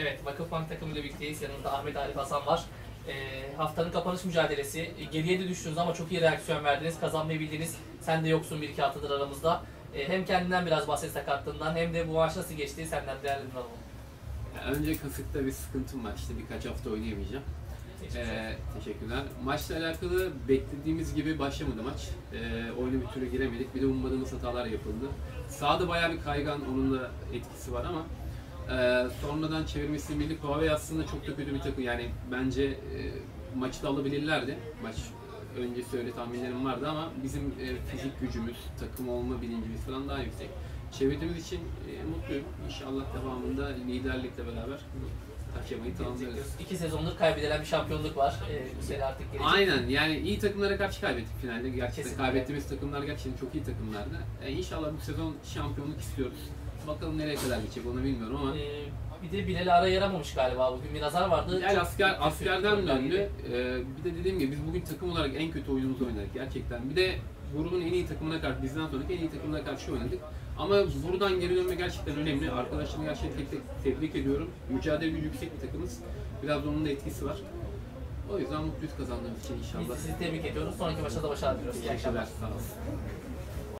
Evet, Vakıfbank takımıyla birlikteyiz. Yanımda Ahmet Arif Hasan var. Ee, haftanın kapanış mücadelesi. E, Geriye de düştünüz ama çok iyi reaksiyon verdiniz. Kazanmayı bildiniz. Sen de yoksun bir iki haftadır aramızda. Ee, hem kendinden biraz bahset sakatlığından hem de bu maç nasıl geçti senden alalım. Ya Önce kasıkta bir sıkıntım var. İşte birkaç hafta oynayamayacağım. Ee, teşekkürler. Maçla alakalı beklediğimiz gibi başlamadı maç. Ee, oyuna bir türlü giremedik. Bir de ummadığımız hatalar yapıldı. Sağda bayağı bir kaygan, onun da etkisi var ama e, sonradan çevirmesi Milli Huawei aslında çok da kötü bir takım. Yani bence e, maçı da alabilirlerdi. Maç öncesi öyle tahminlerim vardı ama bizim e, fizik gücümüz, takım olma bilincimiz falan daha yüksek. Çevirdiğimiz için e, mutluyum. İnşallah devamında liderlikle beraber bu taşımayı tamamlarız. İki sezondur kaybedilen bir şampiyonluk var. Ee, bu sene artık gelecek. Aynen yani iyi takımlara karşı kaybettik finalde. Gerçekten Kesinlikle. kaybettiğimiz takımlar gerçekten çok iyi takımlardı. E, inşallah bu sezon şampiyonluk istiyoruz. Bakalım nereye kadar gidecek onu bilmiyorum ama. Ee, bir de Bilal'i ara yaramamış galiba. Bugün bir nazar vardı. Yani asker, askerden döndü. Ee, bir de dediğim gibi biz bugün takım olarak en kötü oyunumuzu oynadık gerçekten. Bir de grubun en iyi takımına karşı, bizden sonraki en iyi takımına karşı oynadık. Ama buradan geri dönme gerçekten önemli. Arkadaşlarımı gerçekten tek tek tebrik ediyorum. Mücadele gücü yüksek bir takımız. Biraz onun da etkisi var. O yüzden mutluyuz kazandığımız için Biz inşallah. de sizi tebrik ediyoruz. Sonraki maçta da başarılar diliyoruz. İyi akşamlar. Sağ olun.